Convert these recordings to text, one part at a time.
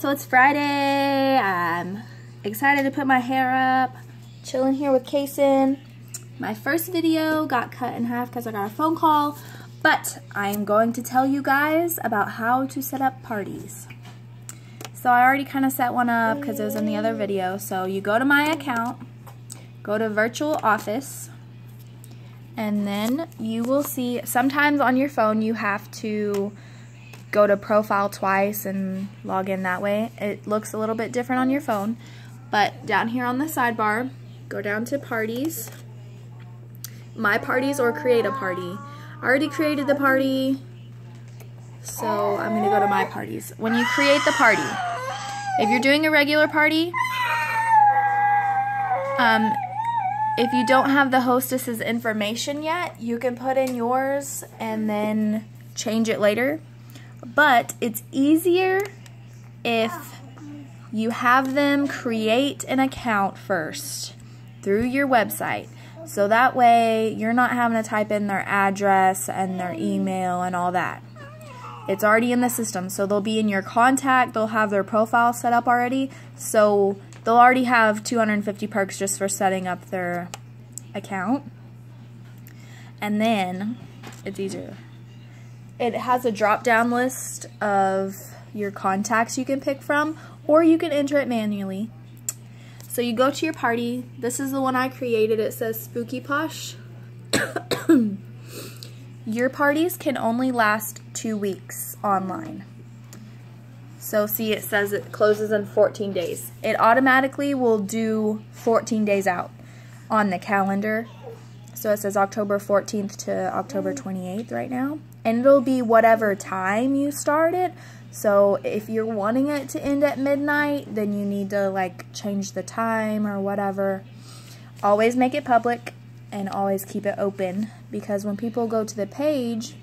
so it's Friday. I'm excited to put my hair up. Chilling here with Kason. My first video got cut in half because I got a phone call, but I'm going to tell you guys about how to set up parties. So I already kind of set one up because it was in the other video. So you go to my account, go to virtual office, and then you will see, sometimes on your phone you have to go to profile twice and log in that way. It looks a little bit different on your phone, but down here on the sidebar, go down to parties, my parties or create a party. I already created the party, so I'm gonna go to my parties. When you create the party, if you're doing a regular party, um, if you don't have the hostess's information yet, you can put in yours and then change it later. But it's easier if you have them create an account first through your website. So that way you're not having to type in their address and their email and all that. It's already in the system. So they'll be in your contact, they'll have their profile set up already. So they'll already have 250 perks just for setting up their account. And then it's easier. It has a drop down list of your contacts you can pick from or you can enter it manually. So you go to your party. This is the one I created. It says Spooky Posh. your parties can only last two weeks online. So see it says it closes in 14 days. It automatically will do 14 days out on the calendar. So it says October 14th to October 28th right now. And it'll be whatever time you start it. So if you're wanting it to end at midnight, then you need to like change the time or whatever. Always make it public and always keep it open because when people go to the page,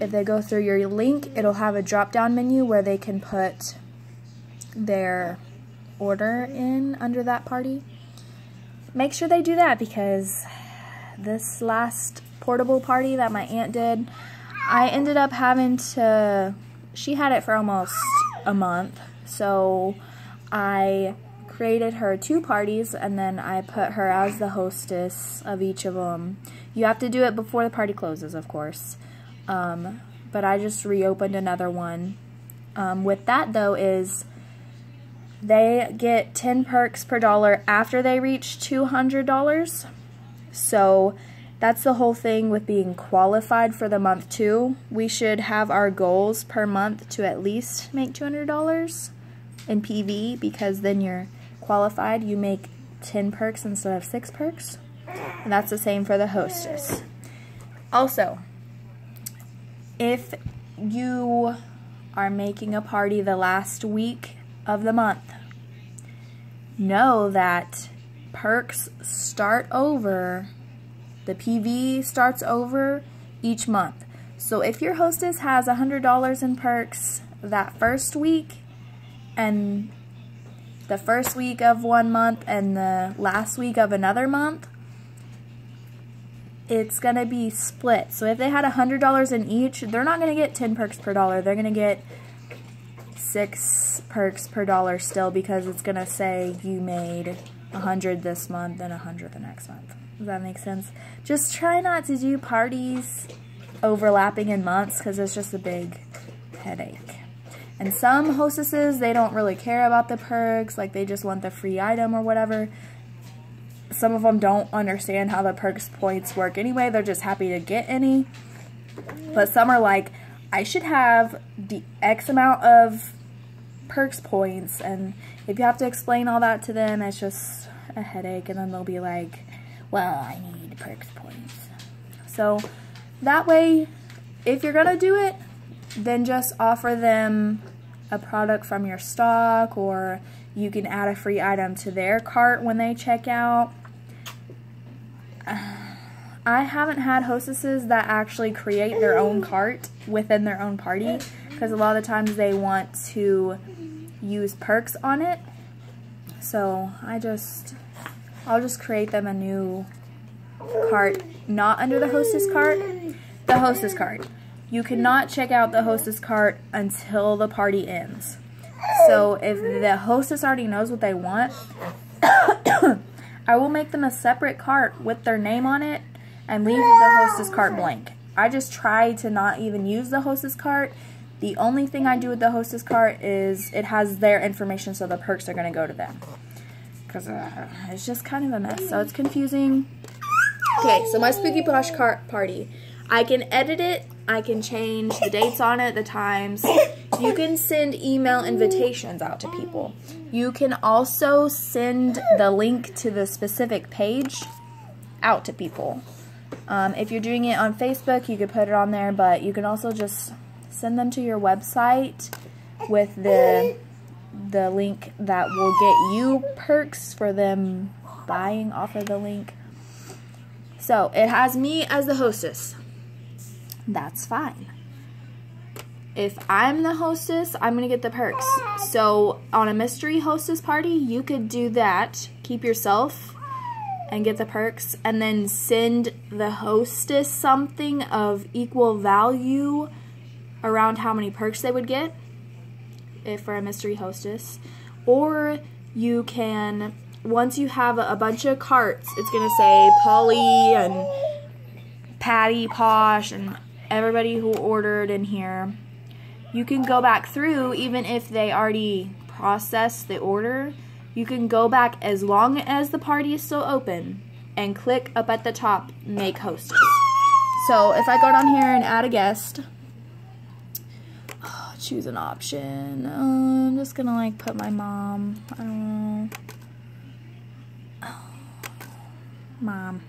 if they go through your link, it'll have a drop down menu where they can put their order in under that party. Make sure they do that because this last portable party that my aunt did, I ended up having to she had it for almost a month. So I created her two parties and then I put her as the hostess of each of them. You have to do it before the party closes, of course. Um, but I just reopened another one. Um, with that, though, is they get 10 perks per dollar after they reach $200. So that's the whole thing with being qualified for the month too. We should have our goals per month to at least make $200 in PV because then you're qualified. You make 10 perks instead of 6 perks. And that's the same for the hostess. Also, if you are making a party the last week of the month, know that perks start over the PV starts over each month. So if your hostess has $100 in perks that first week and the first week of one month and the last week of another month, it's going to be split. So if they had $100 in each, they're not going to get 10 perks per dollar. They're going to get 6 perks per dollar still because it's going to say you made 100 this month and 100 the next month. Does that make sense? Just try not to do parties overlapping in months because it's just a big headache. And some hostesses, they don't really care about the perks, like they just want the free item or whatever. Some of them don't understand how the perks points work anyway, they're just happy to get any. But some are like, I should have the X amount of perks points, and if you have to explain all that to them, it's just a headache, and then they'll be like, well, I need perks points. So that way, if you're going to do it, then just offer them a product from your stock or you can add a free item to their cart when they check out. I haven't had hostesses that actually create their own cart within their own party because a lot of the times they want to use perks on it. So I just I'll just create them a new cart, not under the hostess cart, the hostess cart. You cannot check out the hostess cart until the party ends. So if the hostess already knows what they want, I will make them a separate cart with their name on it and leave the hostess cart blank. I just try to not even use the hostess cart. The only thing I do with the hostess cart is it has their information so the perks are going to go to them. Because uh, it's just kind of a mess, so it's confusing. Okay, so my Spooky Posh cart party. I can edit it. I can change the dates on it, the times. You can send email invitations out to people. You can also send the link to the specific page out to people. Um, if you're doing it on Facebook, you could put it on there, but you can also just send them to your website with the the link that will get you perks for them buying off of the link. So it has me as the hostess. That's fine. If I'm the hostess, I'm going to get the perks. So on a mystery hostess party, you could do that. Keep yourself and get the perks and then send the hostess something of equal value around how many perks they would get if for a mystery hostess or you can once you have a, a bunch of carts it's gonna say Polly and Patty Posh and everybody who ordered in here you can go back through even if they already processed the order you can go back as long as the party is still open and click up at the top, make hostess. So if I go down here and add a guest, choose an option. Uh, I'm just gonna like put my mom, I don't know. Oh, mom.